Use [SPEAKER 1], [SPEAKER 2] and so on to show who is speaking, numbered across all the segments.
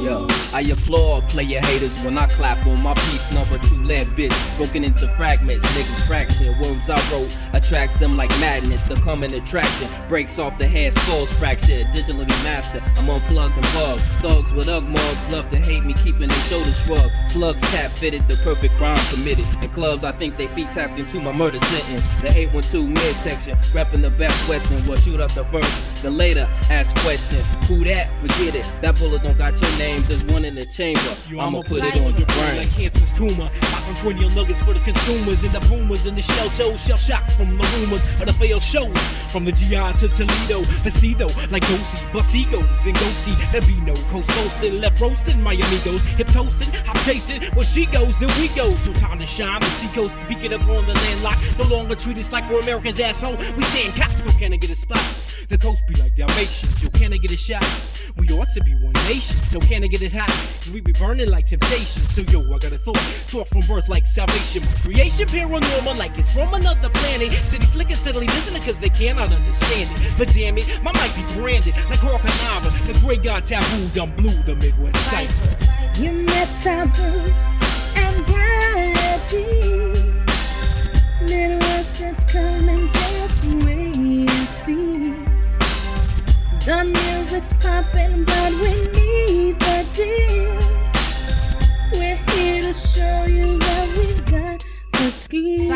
[SPEAKER 1] Yo, I applaud player haters when I clap on my piece number two lead bitch. Broken into fragments, niggas fraction. Words I wrote attract them like madness. The coming attraction breaks off the head, skulls fractured. Digitally master, I'm unplugged and bugged. Thugs with ug mugs love to hate me, keeping their shoulders shrugged. Slugs tap fitted, the perfect crime committed. In clubs, I think they feet tapped into my murder sentence. The 812 midsection, repping the best western. Will shoot us the first, then later ask question. Who that? Forget it. That bullet don't got your name. There's one in the chamber. I'ma put it on your brain.
[SPEAKER 2] Like cancer's tumor. Popping cranial nuggets for the consumers and the boomers and the shell toes. Shell shock from the rumors of the failed shows. From the GI to Toledo, Basido, like Ghosty, bust egos, then ghosty. There be no coast coasting, left roasting, my amigos. Hip toasting, hop tasting. Where she goes, then we go. So time to shine. The seacoast to beat it up on the landlock. No longer treat us like we're Americans, asshole. We stand cops, so can I get a spot? The coast be like Dalmatians, yo, can I get a shot? We ought to be one nation, so can I get it hot? Cause we be burning like temptation. So yo, I got a thought. Talk from birth like salvation. My creation paranormal like it's from another planet. City slick and steadily listening cause they cannot understand it. But damn it, my mic be branded like Hawkanava. The great god taboo, dumb blue, the Midwest cipher.
[SPEAKER 3] You met Taboo and Reggie. Midwest is coming, just wait music's popping, but we need the deals. We're here to show you that we've got the skills.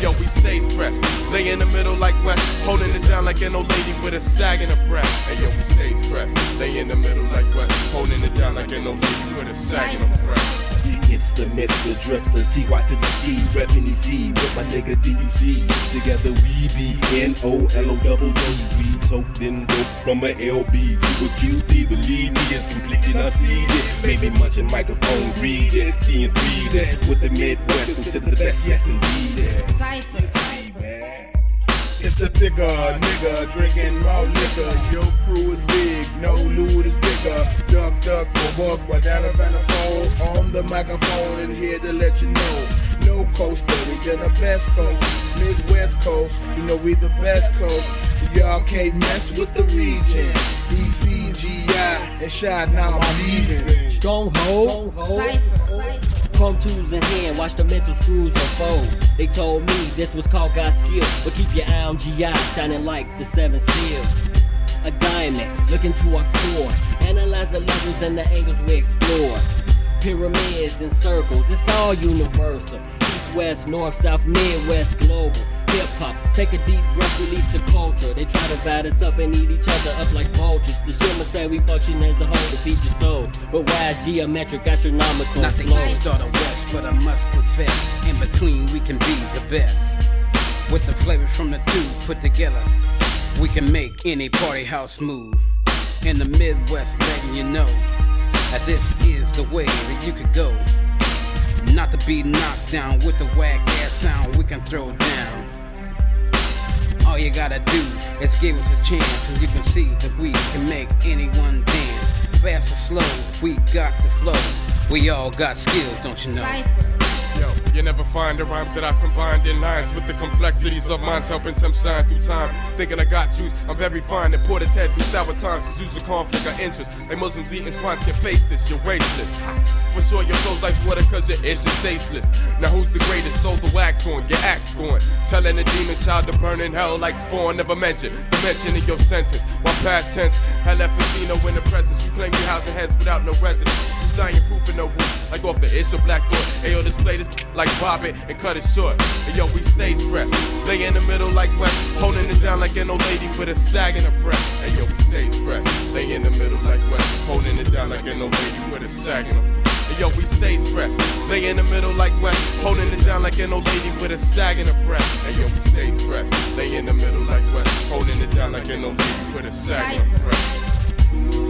[SPEAKER 4] Yo, we stay fresh. Lay in the middle like West, holding it down like an old lady with a sag in her breast. Hey yo, we stay fresh. Lay in the middle like West, holding it down like an old lady with a sag in her breast.
[SPEAKER 5] It's the Mr. Drifter, TY to the ski, reppin' EC with my nigga DUC. Together we be N-O-L-O double D's. We tote then dope from a LB to a QD. Believe me, it's completely not seeded. Baby munching microphone, read it. Seeing three that with the Midwest, consider the best, yes indeed. You see, man.
[SPEAKER 6] It's the thicker nigga drinking more liquor. Your crew is big, no loot is bigger. Duck, duck, go buck, banana, banana phone on the microphone and here to let you know. No coaster, we been the best coast, Midwest coast. You know we the best coast. Y'all can't mess with the region. DCGI and shot now I'm leaving.
[SPEAKER 1] Stronghold. Chrome tools in hand, watch the mental screws unfold. They told me this was called God's skill, but keep your eye on GI, shining like the seven seals. A diamond, look into our core, analyze the levels and the angles we explore. Pyramids and circles, it's all universal. East, west, north, south, midwest, global. Take a deep breath, release the culture. They try to divide us up and eat each other up like vultures. The shimmer say we function as a whole to feed your soul. But wise, geometric, astronomical.
[SPEAKER 7] Nothing
[SPEAKER 1] flow.
[SPEAKER 7] can start a west, but I must confess, in between we can be the best. With the flavors from the two put together, we can make any party house move. In the Midwest, letting you know that this is the way that you could go. Not to be knocked down with the whack ass sound we can throw down. All you gotta do is give us a chance, and you can see that we can make anyone dance. Fast or slow, we got the flow. We all got skills, don't you know?
[SPEAKER 4] Yo, you never find the rhymes that I've combined in lines with the complexities of minds helping them shine through time. Thinking I got juice, I'm very fine and poured his head through sour times. to use a conflict of interest. Like Muslims eating swines can face this, you're wasteless. For sure, your soul's like water cause your ish is tasteless. Now who's the greatest? Sold the wax on, your axe going. Telling the demon child to burn in hell like spawn, never mention. The mention of your sentence. While past tense, hell left casino in the presence. You claim you housing heads without no residence. Who's dying proof of no roof? Like off the ish of black thought. Hey yo, this like bob it and cut it short. And yo, we stay fresh. Lay in the middle like west. Holding it down like an old lady with a sag in her breast. And yo, we stay fresh. Lay in the middle like west. Holding it down like an old lady with a sag in her breast. And yo, we stay fresh. Lay in the middle like west. Holding it down like an old lady with a sag in her breast. And yo, we stay fresh. Lay in the middle like west. Holding it down like an old lady with a sag in her breast.